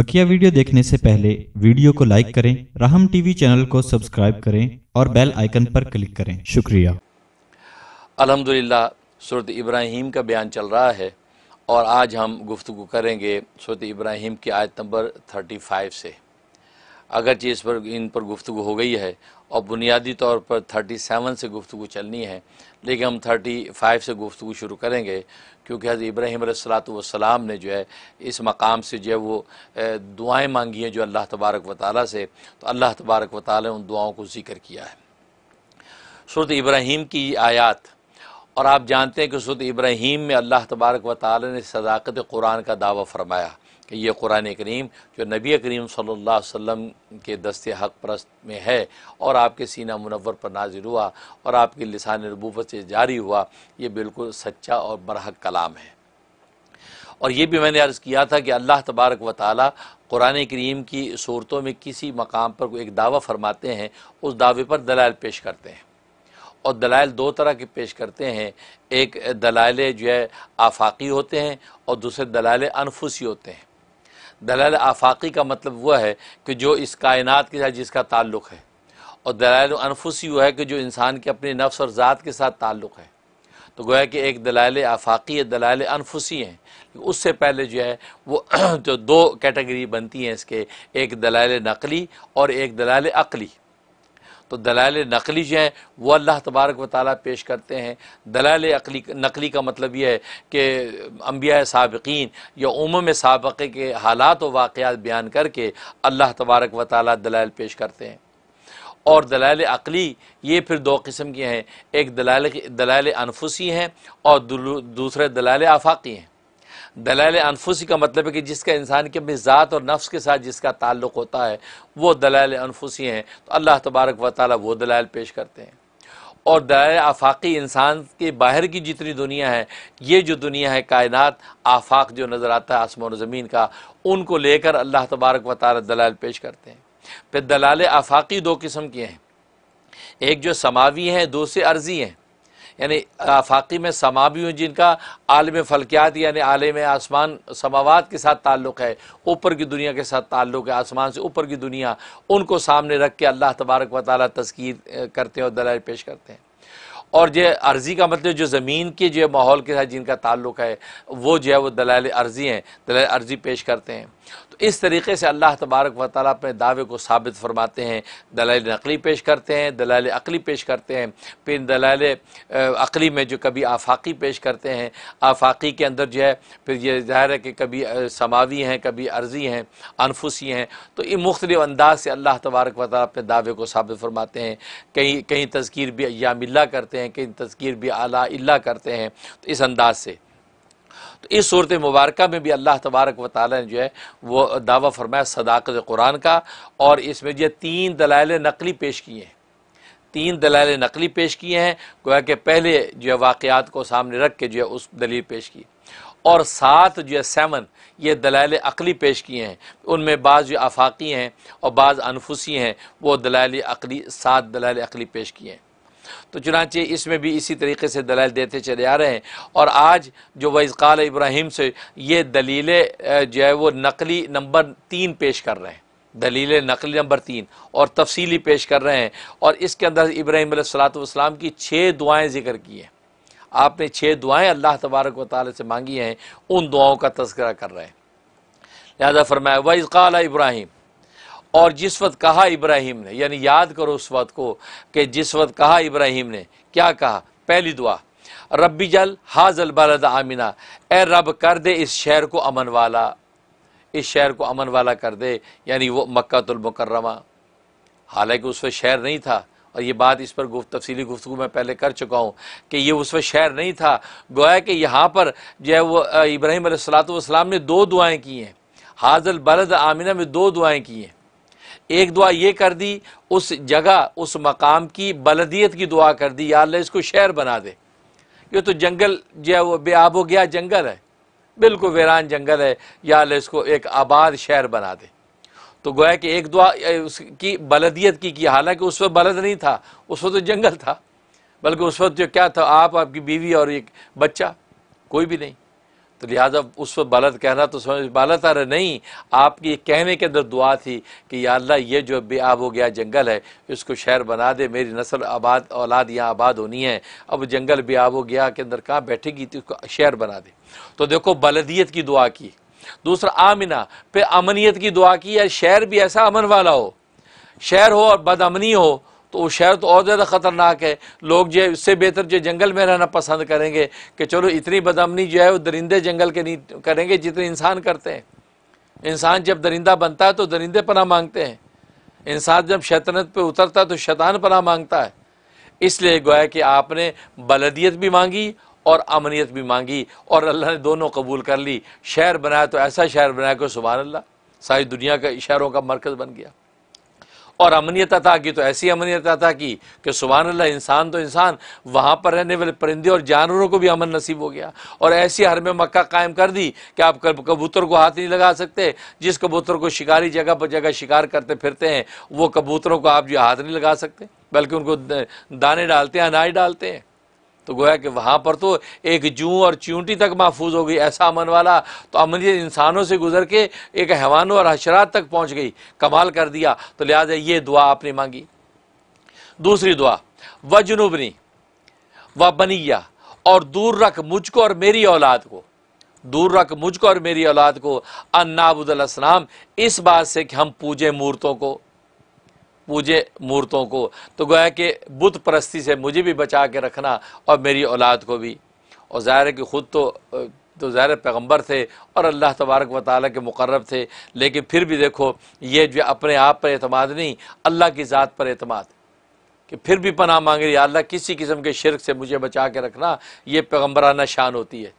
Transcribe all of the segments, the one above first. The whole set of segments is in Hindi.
बकिया वीडियो देखने से पहले वीडियो को लाइक करें, राहम टीवी चैनल को सब्सक्राइब करें और बेल आइकन पर क्लिक करें। शुक्रिया। अल्हम्दुलिल्लाह, सूरत इब्राहिम का बयान चल रहा है और आज हम गुफ्तु करेंगे सूरत इब्राहिम की आयत नंबर 35 से। अगरचे इस पर, इन पर गुफ्तु हो गई है और बुनियादी तौर पर 37 से गुफ्तु चलनी है। लेकिन हम 35 से गुफ्तु शुरू करेंगे, क्योंकि हज़र इब्राहीम सलाम ने जो है, इस मकाम से जो है वो दुआएँ मांगी हैं जो अल्लाह तबारक व ताली से। तो अल्लाह तबारक व ताली उन दुआओं को ज़िक्र किया है। सूरत इब्राहीम की आयात, और आप जानते हैं कि सूरत इब्राहीम में अल्लाह तबारक व ताली ने सदाकत कुरान का दावा फरमाया। कि ये कुरान करीम जो नबी करीम सल्लल्लाहु अलैहि के दस्ते हक परस्त में है और आपके सीना मुनवर पर नाजिल हुआ और आपकी लिसान नबूवत से जारी हुआ, ये बिल्कुल सच्चा और बरहक कलाम है। और ये भी मैंने अर्ज़ किया था कि अल्लाह तबारक व ताली कुरान करीम की सूरतों में किसी मकाम पर एक दावा फरमाते हैं, उस दावे पर दलाल पेश करते हैं। और दलाइल दो तरह के पेश करते हैं, एक दलाइल जो है आफाकी होते हैं और दूसरे दलाइल अनफुसी होते हैं। दलाल आफाकी का मतलब वह है कि जो इस कायनात के साथ, जिसका ताल्लुक़ है, और दलाल अनफुसी वह है कि जो इंसान के अपने नफ्स और ज़ात के साथ ताल्लुक़ है। तो गोया कि एक दलाल आफाकी है दलाल अनफुसी हैं उससे पहले जो है, वो जो दो कैटेगरी बनती हैं इसके, एक दलाल नकली और एक दलाल अकली। तो दलाल नकली जो है, वो अल्लाह तबारक व ताली पेश करते हैं। दलाल अकली, नकली का मतलब यह है कि अम्बिया सबकिन या उम सबक़े के हालात व वाक़ात बयान करके अल्लाह तबारक व ताली दलाल पेश करते हैं। और दलाल अकली ये फिर दो किस्म के हैं। एक दलाल दलाल अनफुसी हैं और दूसरे दलाल आफाकी हैं। दलाल अनफुसी का मतलब है कि जिसका इंसान के अपनी ज़ात और नफ्स के साथ जिसका ताल्लुक़ होता है, वो दलाल अनफुसी हैं। तो अल्लाह तबारक व ताली वो दलाल पेश करते हैं। और दलाल आफाकी इंसान के बाहर की जितनी दुनिया है, ये जो दुनिया है कायनात, आफाक जो नज़र आता है आसमान ज़मीन का, उनको लेकर अल्लाह तबारक व ताली दलाल पेश करते हैं। फिर दलाल आफाकी दो किस्म के हैं। एक जो समावी हैं दूसरे अर्जी हैं। यानी आफाकी में समावी हूँ जिनका आलम फलकियात, यानी आलम आसमान समावत के साथ ताल्लुक़ है, ऊपर की दुनिया के साथ ताल्लुक़ है, आसमान से ऊपर की दुनिया, उनको सामने रख के अल्लाह तबारक व ताली तस्कीर करते हैं और दलाल पेश करते हैं। और जो अर्ज़ी का मतलब जो ज़मीन के जो माहौल के साथ जिनका ताल्लुक़ है, वो जो है वो दलाल अर्ज़ी हैं दलाल अर्ज़ी पेश करते हैं। तो इस तरीके से अल्लाह तबारक व ताली अपने दावे को साबित फरमाते हैं दलाल नकली पेश करते हैं दलाल अकली पेश करते हैं, फिर दलाल अकली में जो कभी आफाकी पेश करते हैं, आफाकी के अंदर जो है, फिर ये ज़ाहिर है कि कभी समावी हैं, कभी अर्ज़ी हैं, अनफुसी हैं तो इन मुख्तलिफ़ अंदाज से अल्लाह तबारक व ताली अपने दावे को साबित फरमाते हैं। कहीं कहीं तस्कीर भी यामिल्ला करते हैं, कहीं तस्कीर भी आला करते हैं तो इस अंदाज से। तो इस सूरत मुबारक में भी अल्लाह तबारक व ताली ने जो है वो दावा फरमाया सदाकत कुरान का, और इसमें जो तीन दलाइल नकली पेश किए हैं। तीन दलाइल नकली पेश किए हैं, गोया कि पहले जो है वाक़ात को सामने रख के जो है उस दलील पेश की। और सात जो है सेवन ये दलाइल अकली पेश किए हैं। उनमें बाज़ जो आफाकी हैं और बाज़ अनफुसी हैं, वो दलाइल अकली, सात दलाइल अकली पेश किए हैं। तो चुनाचे इसमें भी इसी तरीके से दलाल देते चले आ रहे हैं। और आज जो वज़ाल इब्राहिम से ये दलीलें जो है वो नकली नंबर तीन पेश कर रहे हैं। दलील नकली नंबर तीन और तफसीली पेश कर रहे हैं। और इसके अंदर इब्राहिम सलाम की छः दुआएँ ज़िक्र की हैं। आपने छः दुआएँ अल्लाह तबारक व से मांगी हैं, उन दुआओं का तस्करा कर रहे हैं। लिहाजा फरमाया वज़ाल इब्राहिम और जिस वक्त कहा इब्राहिम ने, यानी याद करो उस वक्त को कि जिस वक्त कहा इब्राहिम ने, क्या कहा? पहली दुआ, रब्बी जल हाजल बलद आमिना, ए रब कर दे इस शहर को अमन वाला, इस शहर को अमन वाला कर दे, यानी वो मक्तुलमकरमा हालाँकि उस वक्त शहर नहीं था, और ये बात इस पर गुफ्त, तफसीली गुफ्तु मैं पहले कर चुका हूँ कि ये उस वक्त शहर नहीं था। गोया कि यहाँ पर जो है वो इब्राहिम सलाम ने दो दुआएँ की हैं। हाजल बलद आमिना में दो दुआएँ की हैं। एक दुआ ये कर दी, उस जगह, उस मकाम की बलदियत की दुआ कर दी, या अल्लाह इसको शहर बना दे। ये तो जंगल जो है वो बेआब गया जंगल है, बिल्कुल वीरान जंगल है, या अल्लाह इसको एक आबाद शहर बना दे। तो गोया कि एक दुआ उसकी बलदियत की की, हालाँकि उस वक्त बलद नहीं था, उस वक्त तो जंगल था, बल्कि उस वक्त जो क्या था, आप, आपकी बीवी और एक बच्चा, कोई भी नहीं। तो लिहाजा उस पर बलद कहना तो समझ बलत अरे नहीं, आपकी कहने के अंदर दुआ थी कि अल्लाह, ये जो बेआब हो गया जंगल है, इसको शहर बना दे, मेरी नस्ल आबाद, औलाद यहाँ आबाद होनी है, अब जंगल बेआब हो गया, के अंदर कहाँ बैठेगी तो उसको शहर बना दे। तो देखो, बलदियत की दुआ की। दूसरा, आमिना, पे अमनीत की दुआ की, या शहर भी ऐसा अमन वाला हो, शहर हो और बदअमनी हो तो वो शहर तो और ज़्यादा ख़तरनाक है। लोग जो है, उससे बेहतर जो जंगल में रहना पसंद करेंगे कि चलो इतनी बदमनी जो है, वो दरिंदे जंगल के नहीं करेंगे जितने इंसान करते हैं। इंसान जब दरिंदा बनता है तो दरिंदे पना मांगते हैं। इंसान जब शैतनत पे उतरता है तो शैतान पना माँगता है। इसलिए गोया कि आपने बलदियत भी मांगी और अमनीत भी मांगी और अल्लाह ने दोनों कबूल कर ली। शहर बनाया तो ऐसा शहर बनाया कि सुबह अल्लाह, सारी दुनिया का शहरों का मरकज़ बन गया। और अमनियत अता की तो ऐसी अमनियत अता की कि सुबह अल्लाह इंसान तो इंसान, वहाँ पर रहने वाले परिंदे और जानवरों को भी अमन नसीब हो गया। और ऐसी हर में मक्का कायम कर दी कि आप कबूतर को हाथ नहीं लगा सकते, जिस कबूतर को शिकारी जगह पर जगह शिकार करते फिरते हैं, वो कबूतरों को आप जो हाथ नहीं लगा सकते, बल्कि उनको दाने डालते हैं, अनाज डालते हैं। तो गोया कि वहाँ पर तो एक जू और च्यूंटी तक महफूज हो गई, ऐसा अमन वाला। तो अमनीत इंसानों से गुजर के एक हैवानों और हशरात तक पहुँच गई, कमाल कर दिया। तो लिहाजा ये दुआ आपने मांगी। दूसरी दुआ व जुनूबनी व बनिया, और दूर रख मुझको और मेरी औलाद को। दूर रख मुझको और मेरी औलाद को। अन्नाबुदलसलाम इस बात से कि हम पूजे मूर्तों को पूजे मूर्तों को। तो गोया कि बुत परस्ती से मुझे भी बचा के रखना और मेरी औलाद को भी। और ज़ाहिर है कि ख़ुद तो तो ज़ाहिर पैगंबर थे और अल्लाह तबारक व ताली के मुकर्रब थे। लेकिन फिर भी देखो, ये जो अपने आप पर अतमाद नहीं, अल्लाह की ज़ात पर अतमाद कि फिर भी पनाह मांग रही अल्लाह, किसी किस्म के शिरक से मुझे बचा के रखना, ये पैगम्बराना शान होती है।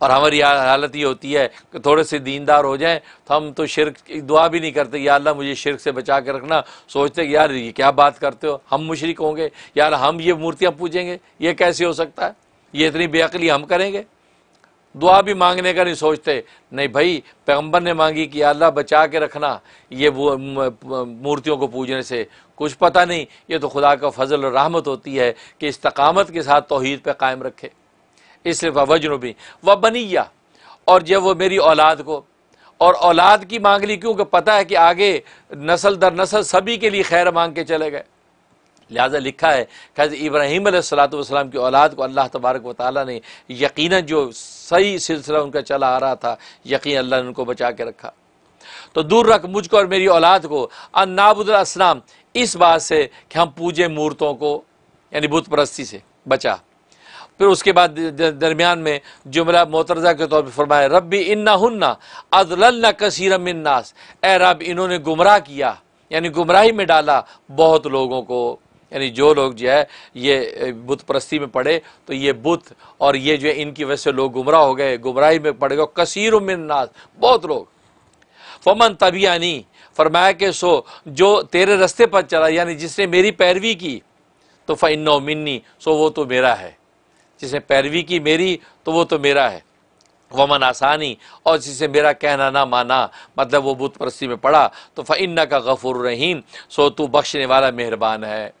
और हमारी हालत ये होती है कि थोड़े से दीनदार हो जाएँ तो हम तो शिरक दुआ भी नहीं करते, या अल्लाह, मुझे शिरक से बचा के रखना। सोचते कि, यार, ये क्या बात करते हो? हम मुशरक होंगे। यार, हम ये मूर्तियाँ पूजेंगे। ये कैसे हो सकता है? ये इतनी बेअली हम करेंगे? दुआ भी मांगने का नहीं सोचते। नहीं भाई पैगंबर ने मांगी कि अल्लाह, बचा के रखना। ये वो मूर्तियों को पूजने से कुछ पता नहीं। ये तो खुदा का फजल और रहमत होती है कि इस्तकामत के साथ तोहहीद पर कायम रखे। इसलिए वजनबी व बनिया और जब वो मेरी औलाद को, और औलाद की मांग ली, क्योंकि पता है कि आगे नस्ल दर नस्ल सभी के लिए खैर मांग के चले गए। लिहाजा लिखा है कि इब्राहिम सलाम की औलाद को अल्लाह तबारक व ताली ने यकीन जो सही सिलसिला उनका चला आ रहा था, यकीन अल्लाह ने उनको बचा के रखा। तो दूर रख मुझको और मेरी औलाद को। अन्नाबुदलाम इस बात से कि हम पूजे मूर्तों को, यानी बुत से बचा। फिर उसके बाद दरमियान में जुमला मोतरजा के तौर पर फरमाया रबी इन्ना हन्ना अदल्ला कसीर मिन्नास ए रब, इन्होंने गुमराह किया, यानी गुमराही में डाला बहुत लोगों को, यानी जो लोग जो है, ये बुत परस्ती में पड़े तो ये बुत और ये जो है, इनकी वजह से लोग गुमराह हो गए, गुमराही में पड़ गए कसीर मिन्नास बहुत लोग। फमन तबियानी, फरमाया के सो, जो तेरे रस्ते पर चला, यानी जिसने मेरी पैरवी की तो फ़िन्नो मिन्नी, सो वो तो मेरा है। जिसने पैरवी की मेरी तो वो तो मेरा है। वमन आसानी, और जिसे मेरा कहना ना माना मतलब वो बुत परस्ती में पड़ा तो फ़िन्ना का गफुर रहीम, सो तू बख्शने वाला मेहरबान है।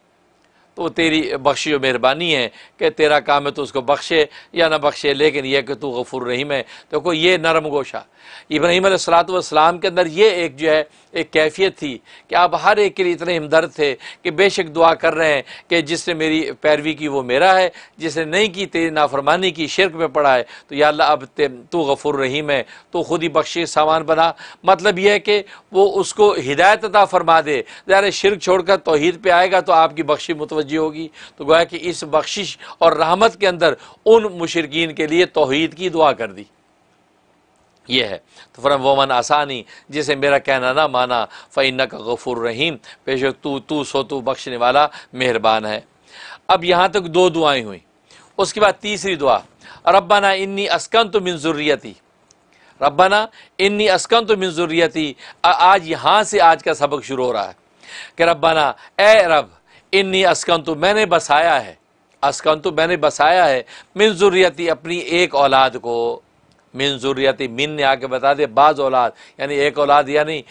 तो तेरी बख्शी और मेहरबानी है कि तेरा काम है तो उसको बख्शे या ना बख्शे, लेकिन यह कि तू गफुर रहीम है। तो कोई ये नरम गोशा। इब्राहिम सलाम के अंदर ये एक जो है, एक कैफियत थी कि आप हर एक के लिए इतने हमदर्द थे कि बेशक दुआ कर रहे हैं कि जिसने मेरी पैरवी की वो मेरा है, जिसने नहीं की तेरी नाफरमानी की, शिरक में पड़ा है तो या अल्लाह अब तू गफुर रहीम है तो खुद ही बख्शी, सामान बना। मतलब यह है कि वो उसको हिदायत अता फरमा दे। ज़ाहिर शिरक छोड़कर तोहद पर आएगा तो आपकी बख्शी मुतवजी होगी। तो गोया कि इस बख्शिश और रहमत के अंदर उन मुशरकिन के लिए तोहहीद की दुआ कर दी। ये है। तो फरम वमन आसानी, जिसे मेरा कहना ना माना फ़ैन का गफुर रहीम पेशक तू तू सो, तू बख्शने वाला मेहरबान है। अब यहाँ तक दो दुआएँ हुई। उसके बाद तीसरी दुआ, रब्बाना इन्नी अस्कन तो मिनजुर्रियती रब्बाना इन्नी अस्कन तो मिनजुर्रियती आज यहाँ से आज का सबक शुरू हो रहा है। कि रब्बाना, ए रब इन्नी अस्कन तो मैंने बसाया है। अस्कन तो मैंने बसाया है। मिनजुर्रियती अपनी एक औलाद को। मिन ज़ुरियती मिन ने आके बता दे बाज़ औलाद, यानी एक औलाद, यानी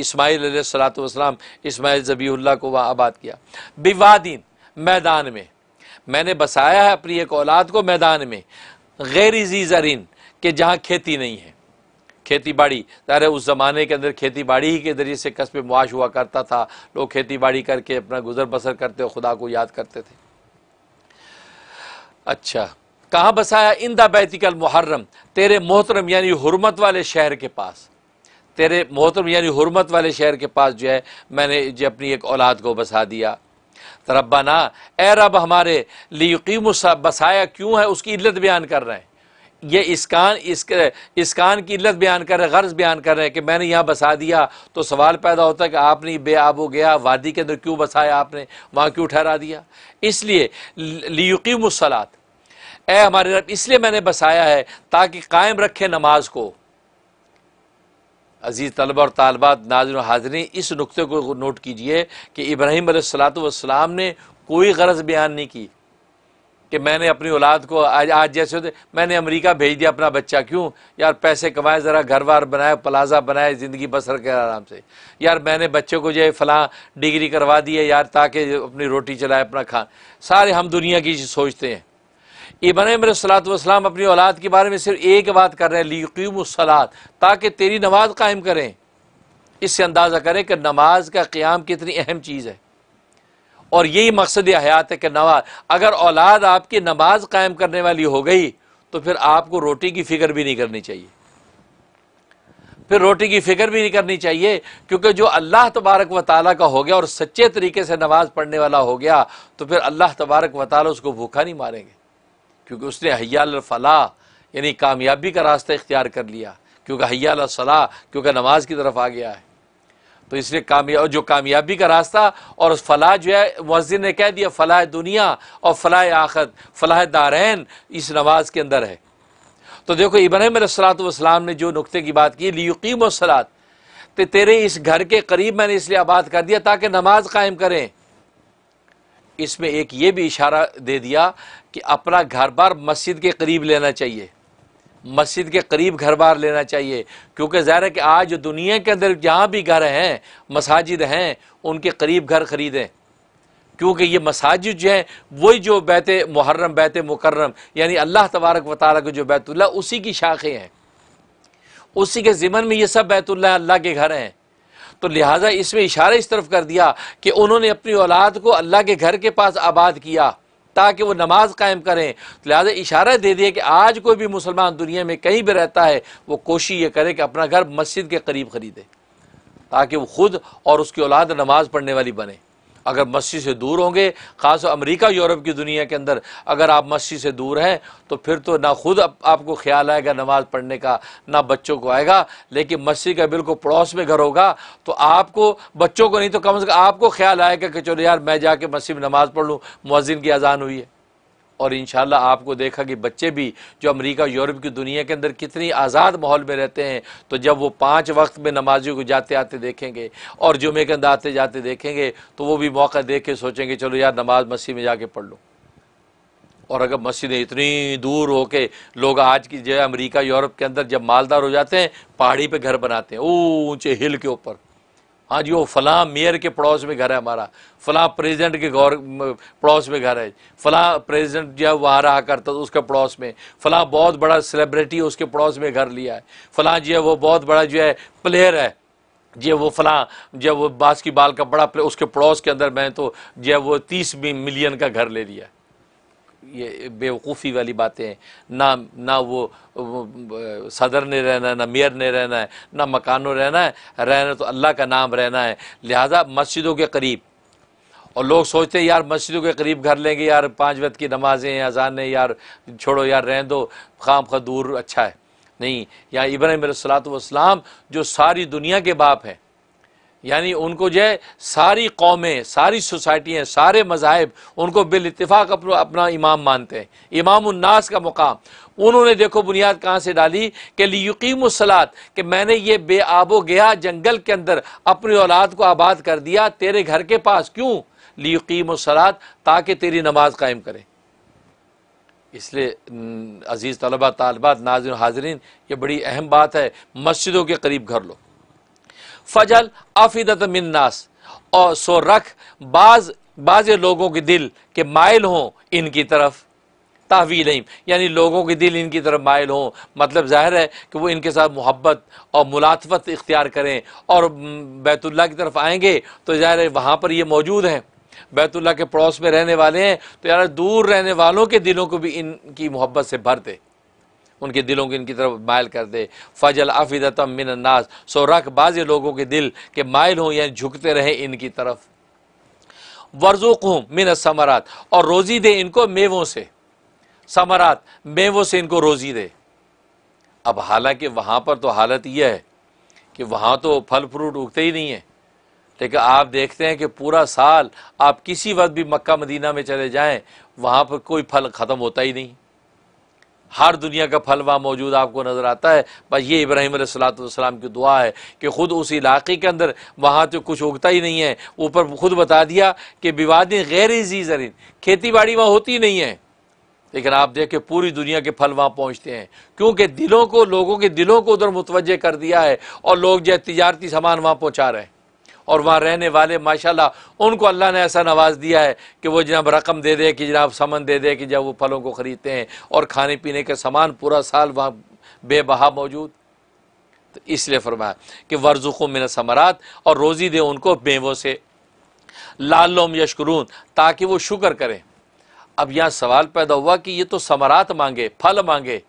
इसमाइल सलाम इसमाइल ज़बील्ला को वहाँ आबाद किया। बिवादीन, मैदान में। मैंने बसाया है अपनी एक औलाद को मैदान में। गैर जी ज़रीन कि जहाँ खेती नहीं है। खेती बाड़ी अरे, उस ज़माने के अंदर खेती बाड़ी ही के ज़रिए से कस्ब मुआश हुआ करता था। लोग खेती बाड़ी करके अपना गुजर बसर करते और खुदा को याद करते थे। अच्छा कहाँ बसाया? इंदा बैतिकल मुहर्रम। तेरे मोहतरम यानी हुरमत वाले शहर के पास। तेरे मोहतरम यानी हुरमत वाले शहर के पास जो है, मैंने जो अपनी एक औलाद को बसा दिया। तो रब्बा ना ए रब हमारे लीकीम बसाया क्यों है? उसकी इल्लत बयान कर रहे हैं। ये इसकान इस इसकान की इल्लत बयान कर रहे, गर्ज बयान कर रहे हैं कि मैंने यहाँ बसा दिया। तो सवाल पैदा होता है कि आपने बेआब हो गया, वादी के अंदर क्यों बसाया आपने? वहाँ क्यों ठहरा दिया? इसलिए लीकीम सलात। ए, हमारे रब, इसलिए मैंने बसाया है ताकि कायम रखे नमाज़ को। अज़ीज़ तलबा और तालबात नाजन हाजरी इस नुक्ते को नोट कीजिए कि इब्राहिम सलाम ने कोई गरज बयान नहीं की। कि मैंने अपनी औलाद को आज आज जैसे होते, मैंने अमेरिका भेज दिया अपना बच्चा, क्यों? यार पैसे कमाए, ज़रा घर बार बनाए, प्लाजा बनाए, ज़िंदगी बसर कर आराम से। यार मैंने बच्चे को जो है फ़लाँ डिग्री करवा दी है यार, ताकि अपनी रोटी चलाए, अपना खा सारे हम दुनिया की सोचते हैं। इबन मेरे सलाम अपनी औलाद के बारे में सिर्फ़ एक बात कर रहे हैं, लीकीम सलात, ताकि तेरी नमाज़ कायम करें। इससे अंदाज़ा करें कि नमाज़ का क़्याम कितनी अहम चीज़ है। और यही मकसद यह हयात है कि नमाज़। अगर औलाद आपकी नमाज़ कायम करने वाली हो गई तो फिर आपको रोटी की फ़िक्र भी नहीं करनी चाहिए। फिर रोटी की फ़िक्र भी नहीं करनी चाहिए, क्योंकि जो अल्लाह तबारक व ताली का हो गया और सच्चे तरीके से नमाज़ पढ़ने वाला हो गया तो फिर अल्लाह तबारक व ताली उसको भूखा नहीं मारेंगे। क्योंकि उसने हयाल फलाह यानी कामयाबी का रास्ता इख्तियार कर लिया। क्योंकि हयाल सलाह क्योंकि नमाज़ की तरफ़ आ गया है। तो इसलिए कामयाब जो कामयाबी का रास्ता और फलाह जो है मस्जिद ने कह दिया, फलाह दुनिया और फलाह आखत फलाह दारैन इस नमाज़ के अंदर है। तो देखो इबन सलाम ने जो नुकते की बात की और सलात तो तेरे इस घर के करीब मैंने इसलिए आबाद कर दिया ताकि नमाज़ कायम करें। इसमें एक ये भी इशारा दे दिया कि अपना घर बार मस्जिद के करीब लेना चाहिए। मस्जिद के करीब घर बार लेना चाहिए। क्योंकि ज़ाहिर है कि आज दुनिया के अंदर जहाँ भी घर हैं, मसाजिद हैं, उनके करीब घर ख़रीदें। क्योंकि ये मसाजिद जो हैं, वही जो बैत मुहर्रम, बैत मुकर्रम, यानी अल्लाह तबारक व वाली के जो बैतुल्ला उसी की शाखें हैं। उसी के ज़िमन में ये सब बैतुल्ला अल्लाह के घर हैं। तो लिहाजा इसमें इशारा इस तरफ़ कर दिया कि उन्होंने अपनी औलाद को अल्लाह के घर के पास आबाद किया। ताकि वो नमाज़ कायम करें। तो लिहाजा इशारा दे दिए कि आज कोई भी मुसलमान दुनिया में कहीं भी रहता है, वो कोशिश ये करे कि अपना घर मस्जिद के करीब ख़रीदे, ताकि वो खुद और उसकी औलाद नमाज़ पढ़ने वाली बने। अगर मस्जिद से दूर होंगे ख़ास अमेरिका यूरोप की दुनिया के अंदर अगर आप मस्जिद से दूर हैं तो फिर तो ना खुद आप, आपको ख्याल आएगा नमाज़ पढ़ने का ना बच्चों को आएगा लेकिन मस्जिद का बिल्कुल पड़ोस में घर होगा तो आपको बच्चों को नहीं तो कम से कम आपको ख्याल आएगा कि चलो यार मैं जाके मस्जिद में नमाज़ पढ़ लूँ मुजिन की अजान हुई है। और इन आपको देखा कि बच्चे भी जो अमेरिका यूरोप की दुनिया के अंदर कितनी आज़ाद माहौल में रहते हैं तो जब वो पाँच वक्त में नमाजियों को जाते आते देखेंगे और जुमे के अंदर आते जाते देखेंगे तो वो भी मौका देख के सोचेंगे, चलो यार नमाज़ मस्जिद में जाके पढ़ लो। और अगर मस्जिदें इतनी दूर हो के लोग आज की जो है अमरीका, यूरोप के अंदर जब मालदार हो जाते हैं, पहाड़ी पे घर बनाते हैं, ऊँचे हिल के ऊपर। हाँ जी वो फलां मेयर के पड़ोस में घर है हमारा, फलां प्रेसिडेंट के गौर, पड़ोस में घर है। फलां प्रेसिडेंट जो है वहाँ रहा करता तो उसके पड़ोस में, फलां बहुत बड़ा सेलिब्रिटी उसके पड़ोस में घर लिया है। फलां जो है वो बहुत बड़ा जो है प्लेयर है जो वो फलां, जब वो बास्केटबॉल का बड़ा प्लेयर उसके पड़ोस के अंदर मैं तो जो है वो तीस मिलियन का घर ले लिया ये बेवकूफ़ी वाली बातें ना ना वो, सदर ने रहना है ना मेयर ने रहना है ना मकानों रहना है रहना तो अल्लाह का नाम रहना है। लिहाजा मस्जिदों के करीब। और लोग सोचते हैं यार मस्जिदों के करीब घर लेंगे यार पाँच वक्त की नमाजें अजान यार छोड़ो यार रहने दो खाम खा दूर अच्छा है। नहीं यहाँ इब्राहिम सलाम जो सारी दुनिया के बाप हैं यानी उनको जो है, सारी कौमें, सारी सोसाइटियाँ, सारे मज़ाहब उनको बिल इतफ़ाक़ अपना इमाम मानते हैं। इमाम उन्नास का मुकाम। उन्होंने देखो बुनियाद कहाँ से डाली कि यकीम सलात कि मैंने ये बेआबो गया जंगल के अंदर, अपनी औलाद को आबाद कर दिया, तेरे घर के पास क्यों? यकीम सलात ताकि तेरी नमाज़ कायम करें। इसलिए, अज़ीज़ तलबा, तालबात नाजिन हाजरीन, ये बड़ी अहम बात है, मस्जिदों के करीब घर लो। फजल आफिदत मिन्नास और सो रख, बाज बाज लोगों के दिल के माइल हों इनकी तरफ़। तावील यानी लोगों के दिल इनकी तरफ़ मायल हों। मतलब ज़ाहिर है कि वो इनके साथ मोहब्बत और मुलातफत इख्तियार करें। और बैतुल्ला की तरफ़ आएँगे तो ज़ाहिर है वहाँ पर ये मौजूद हैं। बैतुल्ला के पड़ोस में रहने वाले हैं तो यार दूर रहने वालों के दिलों को भी इनकी मोहब्बत से भर दे। उनके दिलों को इनकी तरफ़ मायल कर दे। फजल आफिदतम मिन अन्नास सो रख बाज़ लोगों के दिल के मायल हों यानी झुकते रहें इनकी तरफ़। वर्जुक हूँ मिन समरात और रोज़ी दे इनको मेवों से। समरात, मेवों से इनको रोज़ी दे। अब हालाँकि वहाँ पर तो हालत यह है कि वहाँ तो फल फ्रूट उगते ही नहीं है। लेकिन आप देखते हैं कि पूरा साल आप किसी वक्त भी मक्का मदीना में चले जाएँ, वहाँ पर कोई फल ख़त्म होता ही नहीं। हर दुनिया का फल वहाँ मौजूद आपको नज़र आता है। बस ये इब्राहिम सलाम की दुआ है कि ख़ुद उस इलाके के अंदर, वहाँ तो कुछ उगता ही नहीं है। ऊपर खुद बता दिया कि विवादी गैर जी जरीन खेती बाड़ी वहाँ होती नहीं है। लेकिन आप देखें, पूरी दुनिया के फल वहाँ पहुँचते हैं। क्योंकि दिलों को, लोगों के दिलों को उधर मुतवजह कर दिया है और लोग जो तजारती सामान वहाँ पहुँचा रहे हैं। और वहाँ रहने वाले, माशाल्लाह, उनको अल्लाह ने ऐसा नवाज़ दिया है कि वो जनाब रकम दे दे, कि जनाब समन दे दे कि जब वो फलों को ख़रीदते हैं और खाने पीने के सामान पूरा साल वहाँ बेबहा मौजूद। तो इसलिए फरमाया कि वर्जुखों में समरात और रोज़ी दे उनको बेवों से। लालोम यशकरून, ताकि वो शुक्र करें। अब यहाँ सवाल पैदा हुआ कि ये तो समरात मांगे, फल मांगे,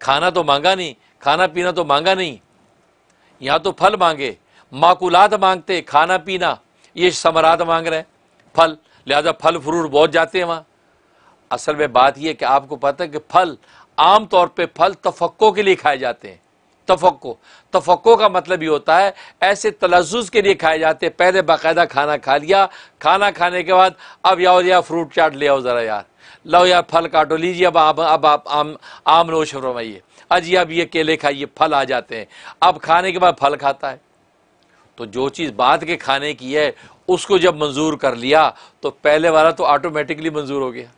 खाना तो मांगा नहीं, खाना पीना तो मांगा नहीं, यहाँ तो फल मांगे। माकुलात मांगते, खाना पीना, ये समरात मांग रहे हैं। फल, लिहाजा फल फ्रूट बहुत जाते हैं वहाँ। असल में बात यह कि आपको पता है कि फल आम तौर पे फल तफक्को के लिए खाए जाते हैं। तफक्को। तफक्को का मतलब ये होता है, ऐसे तलज़ के लिए खाए जाते हैं। पहले बाकायदा खाना खा लिया, खाना खाने के बाद अब या फ्रूट चाट ले आओ ज़रा यार। लो यार फल काटो, लीजिए अब आप अब आप आम आम नोश फरमाइए। अजी, अब ये केले खाइए, फल आ जाते हैं। अब खाने के बाद फल खाता है। तो जो चीज़ बाद के खाने की है, उसको जब मंजूर कर लिया तो पहले वाला तो ऑटोमेटिकली मंजूर हो गया।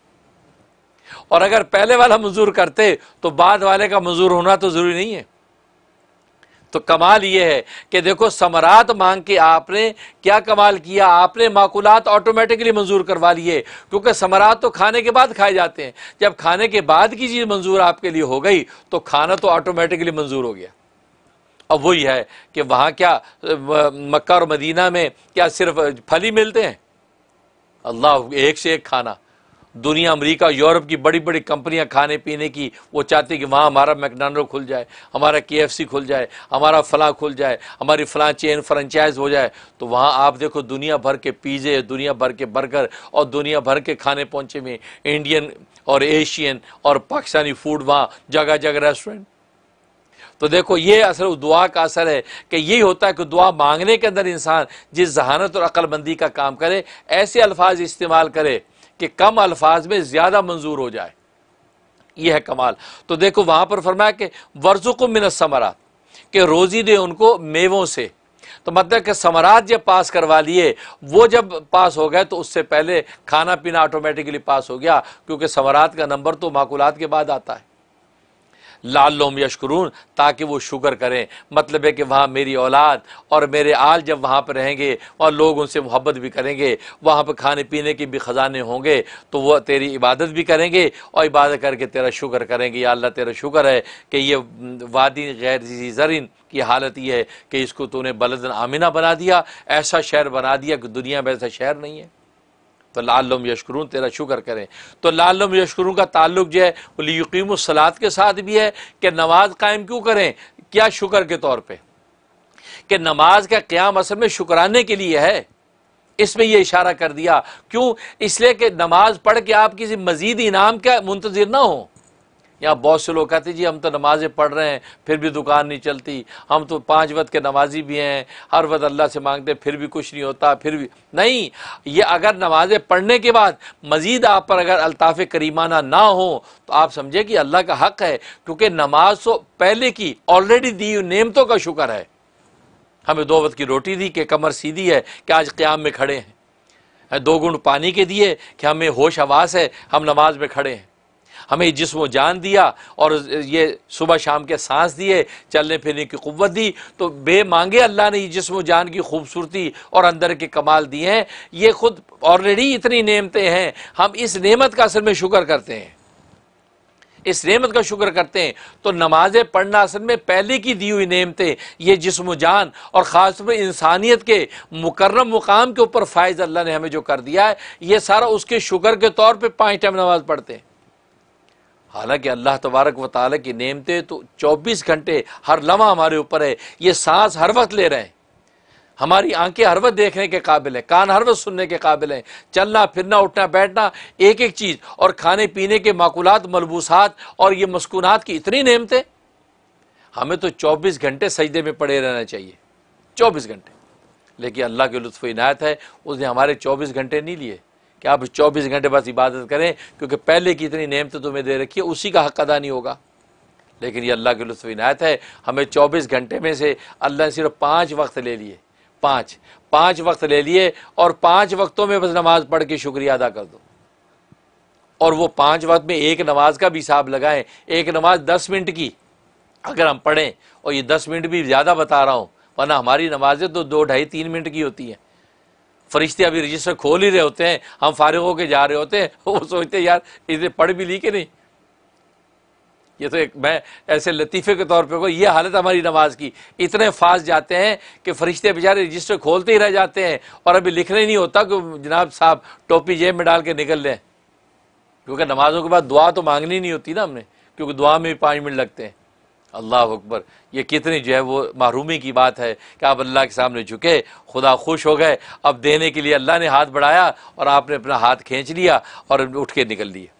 और अगर पहले वाला मंजूर करते तो बाद वाले का मंजूर होना तो ज़रूरी नहीं है। तो कमाल ये है कि देखो, समरात मांग के आपने क्या कमाल किया, आपने माकुलात ऑटोमेटिकली मंजूर करवा लिए। क्योंकि समरात तो खाने के बाद खाए जाते हैं। जब खाने के बाद की चीज़ मंजूर आपके लिए हो गई तो खाना तो ऑटोमेटिकली मंजूर हो गया। अब वही है कि वहाँ क्या, मक्का और मदीना में क्या सिर्फ़ फल ही मिलते हैं? अल्लाह, एक से एक खाना। दुनिया, अमेरिका, यूरोप की बड़ी बड़ी कंपनियाँ खाने पीने की, वो चाहती कि वहाँ हमारा मैकडोनल्ड खुल जाए, हमारा के खुल जाए, हमारा फलां खुल जाए, हमारी फलां चेन फ्रेंचाइज हो जाए तो वहाँ आप देखो दुनिया भर के पिज़्ज़े, दुनिया भर के बर्गर और दुनिया भर के खाने पहुँचे में इंडियन और एशियन और पाकिस्तानी फ़ूड वहाँ जगह जगह रेस्टोरेंट। तो देखो, ये असर दुआ का असर है कि यही होता है कि दुआ मांगने के अंदर इंसान जिस जहानत और अक्लमंदी का काम करे, ऐसे अल्फाज इस्तेमाल करे कि कम अल्फाज में ज़्यादा मंजूर हो जाए। यह है कमाल। तो देखो, वहाँ पर फरमाया कि वर्जुक मिनत समरा कि रोज़ी दे उनको मेवों से। तो मतलब कि समरात जब पास करवा लिए, वो जब पास हो गए तो उससे पहले खाना पीना ऑटोमेटिकली पास हो गया, क्योंकि समरात का नंबर तो माकुलात के बाद आता है। लालोम यशकरून, ताकि वो शुक्र करें। मतलब है कि वहाँ मेरी औलाद और मेरे आल जब वहाँ पर रहेंगे और लोग उनसे मोहब्बत भी करेंगे, वहाँ पर खाने पीने के भी ख़जाने होंगे तो वह तेरी इबादत भी करेंगे और इबादत करके तेरा शुक्र करेंगे। या अल्लाह तेरा शुक्र है कि ये वादी गैर ज़रिन की हालत ये है कि इसको तूने बलदन आमिना बना दिया। ऐसा शहर बना दिया कि दुनिया में ऐसा शहर नहीं है। तो लालम यशकरून, तेरा शुक्र करें। तो लालम यशकरून का ताल्लुक जो है यकीम सलाद के साथ भी है कि नमाज़ कायम क्यों करें? क्या शुक्र के तौर पर कि नमाज़ का क्याम असल में शुक्राने के लिए है। इसमें यह इशारा कर दिया। क्यों? इसलिए कि नमाज़ पढ़ के आप किसी मजीद इनाम का मुंतजर ना हो। यहाँ बहुत से लोग कहते जी, हम तो नमाज़ें पढ़ रहे हैं, फिर भी दुकान नहीं चलती। हम तो पाँच वक्त के नमाजी भी हैं, हर वक्त अल्लाह से मांगते फिर भी कुछ नहीं होता, फिर भी नहीं, ये अगर नमाज़ें पढ़ने के बाद मज़ीद आप पर अगर अल्ताफ़ करीमाना ना हो तो आप समझे कि अल्लाह का हक़ है, क्योंकि नमाज़ तो पहले की ऑलरेडी दी हुई नेमतों का शुक्र है। हमें दो वक्त की रोटी दी, कि कमर सीधी है, कि आज क़्याम में खड़े हैं। दो गुण पानी के दिए, कि हमें होश आवास है, हम नमाज़ में खड़े हैं। हमें जिसम जान दिया और ये सुबह शाम के सांस दिए, चलने फिरने की कुत दी तो बे मांगे अल्लाह ने ये जिसम जान की खूबसूरती और अंदर के कमाल दिए हैं। ये खुद ऑलरेडी इतनी नेमतें हैं। हम इस नेमत का असल में शुक्र करते हैं। इस नेमत का शुक्र करते हैं। तो नमाजें पढ़ना असल में पहले की दी हुई नेमतें, ये जिसम जान और ख़ास पर इंसानियत के मुकर्रम मुकाम के ऊपर फ़ायज़ अल्लाह ने हमें जो कर दिया है, ये सारा उसके शुक्र के तौर पर पाँच टाइम नमाज़ पढ़ते हैं। हालाँकि अल्लाह तबारक व ताली की नेमतें तो 24 घंटे हर लम्हा हमारे ऊपर है। ये सांस हर वक्त ले रहे हैं। हमारी आँखें हर वक्त देखने के काबिल हैं, कान हर वक्त सुनने के काबिल हैं। चलना, फिरना, उठना, बैठना, एक एक चीज़। और खाने, पीने के माकूलत, मलबूसात और ये मस्कूनात की इतनी नेमतें। हमें तो 24 घंटे सजदे में पड़े रहना चाहिए। 24 घंटे। लेकिन अल्लाह के लुत्फ़ इनायत है, उसने हमारे 24 घंटे नहीं लिए। कि आप 24 घंटे बस इबादत करें, क्योंकि पहले की इतनी नेमतें तुम्हें दे रखी है, उसी का हक अदा नहीं होगा। लेकिन ये अल्लाह के लुत्फ़ इनायत है, हमें 24 घंटे में से अल्लाह ने सिर्फ़ पाँच वक्त ले लिए। पाँच पाँच वक्त ले लिए, और पाँच वक्तों में बस नमाज़ पढ़ के शुक्रिया अदा कर दो। और वो पाँच वक्त में एक नमाज़ का भी हिसाब लगाएँ, एक नमाज़ दस मिनट की, अगर हम पढ़ें, और ये दस मिनट भी ज़्यादा बता रहा हूँ, वरना हमारी नमाजें तो दो, ढाई, तीन मिनट की होती हैं। फरिश्ते अभी रजिस्टर खोल ही रहे होते हैं, हम फारिग होकर जा रहे होते हैं, वो सोचते हैं, यार, इसे पढ़ भी ली कि नहीं? ये तो एक, मैं ऐसे लतीफ़े के तौर पे ये हालत हमारी नमाज़ की। इतने फास्ट जाते हैं कि फरिश्ते बेचारे रजिस्टर खोलते ही रह जाते हैं और अभी लिखने नहीं होता कि जनाब साहब टोपी जेब में डाल के निकल लें। क्योंकि नमाजों के बाद दुआ तो मांगनी नहीं होती ना हमने, क्योंकि दुआ में भी पाँच मिनट लगते हैं। अल्लाह अकबर। ये कितनी जो है वो महरूमी की बात है कि आप अल्लाह के सामने झुके खुदा खुश हो गए अब देने के लिए अल्लाह ने हाथ बढ़ाया और आपने अपना हाथ खींच लिया और उठ के निकल लिए।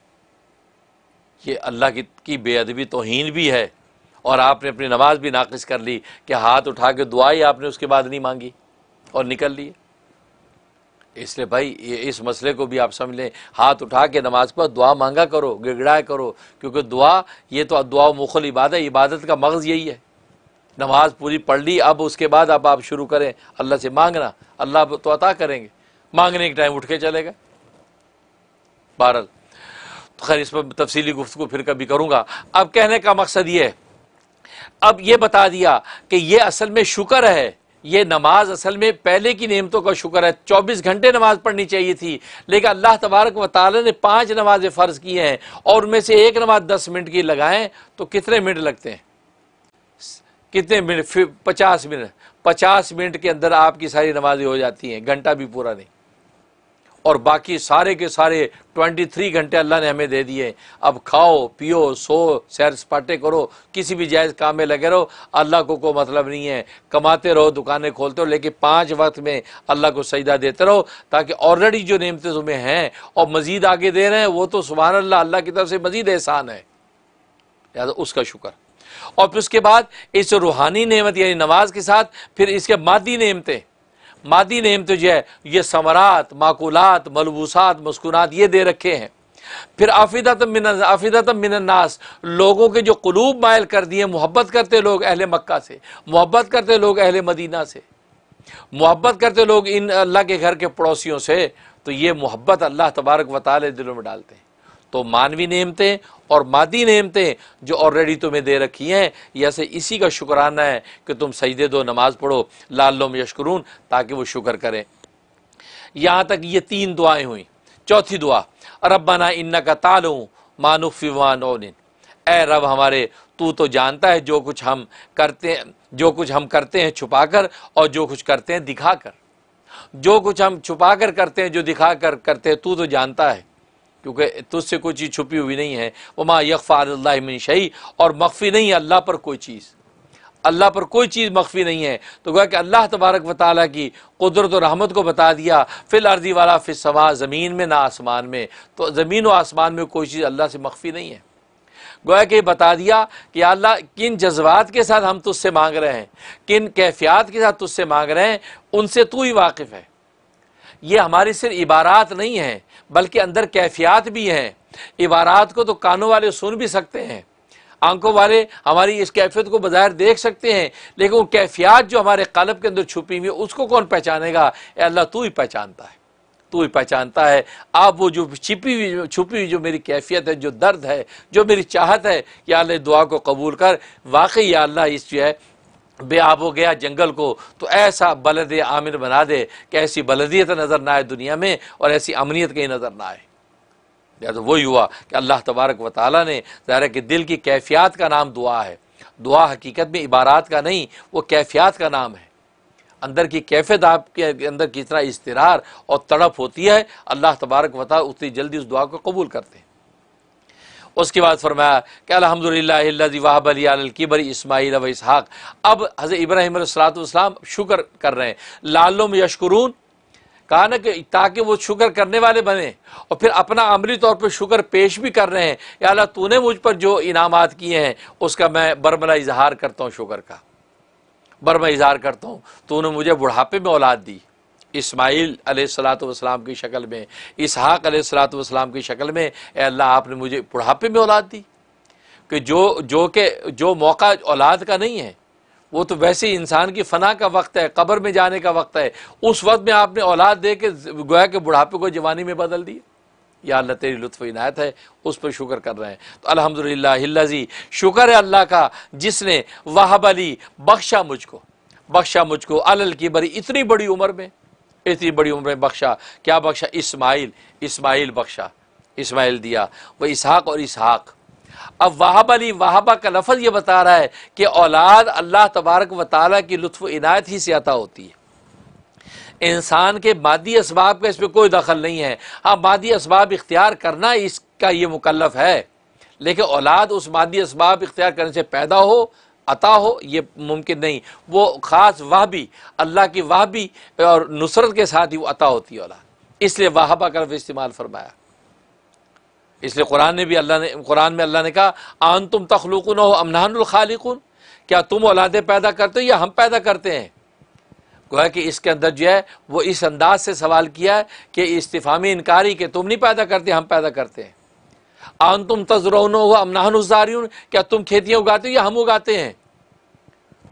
ये अल्लाह की, की बेअदबी तोहन भी है और आपने अपनी नमाज़ भी नाकस कर ली कि हाथ उठा के दुआई आपने उसके बाद नहीं मांगी और निकल लिए। इसलिए भाई इस मसले को भी आप समझ लें। हाथ उठा के नमाज़ पर दुआ मांगा करो, गिड़गड़ाए करो, क्योंकि दुआ, ये तो दुआ मुखल इबादत इबादत का मगज़ यही है। नमाज़ पूरी पढ़ ली, अब उसके बाद अब आप शुरू करें। अल्लाह से मांगना, अल्लाह तो अता करेंगे। मांगने के टाइम उठ के चलेगा बहरल तो खैर, इस पर तफसीली गुफ्तु फिर कभी करूँगा। अब कहने का मकसद ये है, अब ये बता दिया कि ये असल में शुक्र है ये नमाज़ असल में पहले की नियमतों का शुक्र है। चौबीस घंटे नमाज़ पढ़नी चाहिए थी, लेकिन अल्लाह तबारक व ताली ने पाँच नमाजें फ़र्ज़ की हैं और उनमें से एक नमाज़ दस मिनट की लगाएँ तो कितने मिनट लगते हैं? कितने मिनट? पचास मिनट। पचास मिनट के अंदर आपकी सारी नमाजें हो जाती हैं, घंटा भी पूरा नहीं। और बाकी सारे के सारे ट्वेंटी थ्री घंटे अल्लाह ने हमें दे दिए। अब खाओ, पियो, सो, सैर सपाटे करो, किसी भी जायज़ काम में लगे रहो। अल्लाह को कोई मतलब नहीं है। कमाते रहो, दुकानें खोलते रहो, लेकिन पाँच वक्त में अल्लाह को सजदा देते रहो, ताकि ऑलरेडी जो नेमतें तुम्हें हैं और मज़ीद आगे दे रहे हैं, वो तो सुबह अल्लाह अल्लाह की तरफ़ से मज़ीद एहसान है। लिहाजा उसका शुक्र। और फिर उसके बाद इस रूहानी नेमत, यानी नमाज़ के साथ, फिर इसके मादी नेमतें। मादी नेम तो जो है, ये समरात, माकूलात, मलबूसात, मस्कुनात, ये दे रखे हैं। फिर आफिदत मिन, आफिदत मिनन्नास लोगों के जो कलूब मायल कर दिए, मोहब्बत करते लोग अहले मक्का से, मोहब्बत करते लोग अहले मदीना से, मोहब्बत करते लोग इन अल्लाह के घर के पड़ोसियों से तो ये मोहब्बत अल्लाह तबारक वाली दिलों में डालते हैं। तो मानवी नेमतें और मादी नेमतें जो ऑलरेडी तुम्हें दे रखी हैं जैसे इसी का शुक्राना है कि तुम सजदे दो नमाज़ पढ़ो लाल्लोम यशकरून, ताकि वो शुक्र करें। यहाँ तक ये तीन दुआएँ हुई। चौथी दुआ, रब्बाना इन्ना का तालू मानुफ़िवान ए रब हमारे, तू तो जानता है जो कुछ हम करते हैं, जो कुछ हम करते हैं छुपाकर और जो कुछ करते हैं दिखाकर। जो कुछ हम छुपाकर करते हैं, जो दिखाकर करते हैं, तू तो जानता है। क्योंकि तुझसे कोई चीज़ छुपी हुई नहीं है। वमा यकफ़ा शही और मख्फी नहीं है अल्लाह पर कोई चीज़। अल्लाह पर कोई चीज़ मख्फी नहीं है। तो कहा कि अल्लाह तबारक व ताली की कुदरत और रहमत को बता दिया, फिल अर्जी वाला फिर सवा ज़मीन में ना आसमान में। तो ज़मीन व आसमान में कोई चीज़ अल्लाह से मख्फी नहीं है। गोया कि बता दिया कि अल्लाह, किन जज्बात के साथ हम तुझसे मांग रहे हैं, किन कैफियात के साथ तुझसे मांग रहे हैं, उनसे तू ही वाकिफ़ है। ये हमारी सिर्फ़ इबारात नहीं है, बल्कि अंदर कैफियात भी हैं। इबारात को तो कानों वाले सुन भी सकते हैं। आँखों वाले हमारी इस कैफियत को बाहर देख सकते हैं, लेकिन वो कैफियात जो हमारे कलब के अंदर छुपी हुई है, उसको कौन पहचानेगा? अल्लाह, तू ही पहचानता है। तू ही पहचानता है। आप वो जो छिपी हुई, छुपी हुई जो मेरी कैफियत है, जो दर्द है, जो मेरी चाहत है, या अल्लाह दुआ को कबूल कर। वाकई या अल्लाह, इस जो है बेआब हो गया जंगल को तो ऐसा बलद आमिर बना दे कि ऐसी बलदियत नज़र ना आए दुनिया में और ऐसी अमनीत कहीं नज़र ना आए। या तो वही हुआ कि अल्लाह तबारक व ताली ने ज़ाहिर कि दिल की कैफियत का नाम दुआ है। दुआ हकीकत में इबारात का नहीं, वो कैफियत का नाम है। अंदर की कैफियत आपके, अंदर कितना इस्तर और तड़प होती है। अल्लाह तबारक वता उतनी जल्दी उस दुआ को कबूल करते हैं। उसके बाद फरमाया कि अलहमदिल्लाबली बरी इसमाईल व इसहाक। अब हज़रत इब्राहिम सलाम शुक्र कर रहे हैं। लालुम यशकुरून, कहा ना कि ताकि वो शुक्र करने वाले बने और फिर अपना अमली तौर पर शुक्र पेश भी कर रहे हैं। या अल्लाह तूने मुझ पर जो इनामात किए हैं, उसका मैं बरमला इजहार करता हूँ शुक्र का। बरमा इजहार करता हूँ। तूने मुझे बुढ़ापे में औलाद दी। इस्माइल सलाम की शक्ल में, इसहाक सलाम की शक्ल में अल्लाह आपने मुझे बुढ़ापे में औलाद दी। कि जो जो के, जो मौका औलाद का नहीं है, वो तो वैसे ही इंसान की फना का वक्त है, कब्र में जाने का वक्त है। उस वक्त में आपने औलाद दे के, गोया के बुढ़ापे को जवानी में बदल दिया। या अल्लाह तेरी लुत्फ़ इनायत है, उस पर शुक्र कर रहे हैं। तो अल्हम्दुलिल्लाह जी शुक्र है अल्लाह का, जिसने वाहब अली, बख्शा मुझको। बख्शा मुझको अलल की बड़ी, इतनी बड़ी उम्र में। इतनी बड़ी उम्र में बख्शा। क्या बख्शा? इस्माइल। इस्माइल बख्शा। इस्माइल दिया। वह इसहाक और इसहाक। अब वाहब अली वाहबा का लफज ये बता रहा है कि औलाद अल्लाह तबारक व ताली की लुत्फ इनायत ही से अता होती है। इंसान के मादी इसबाब का इसमें कोई दखल नहीं है। हाँ मादी इसबाब इख्तियार करना इसका ये मुकलफ है। लेकिन औलाद उस मादी इसबाब इख्तियार करने से पैदा हो अता हो, ये मुमकिन नहीं। वो ख़ास वाह भी अल्लाह की वाह भी और नुसरत के साथ ही वो अता होती है औलाद। इसलिए वाहबा का इस्तेमाल फरमाया। इसलिए कुरान ने भी अल्लाह ने, कुरान में अल्लाह ने कहा आन तुम तखलूकुन हो अमनानुल खालिकुन? क्या तुम औलादे पैदा करते हो या हम पैदा करते हैं? गोया कि इसके अंदर जो है, वो इस अंदाज से सवाल किया है कि इस्तीफ़ामी इनकारी के तुम नहीं पैदा करते, हम पैदा करते हैं। आन तुम तजरोन हो अमनाहन क्या तुम खेतियाँ उगाते हो या हम उगाते हैं?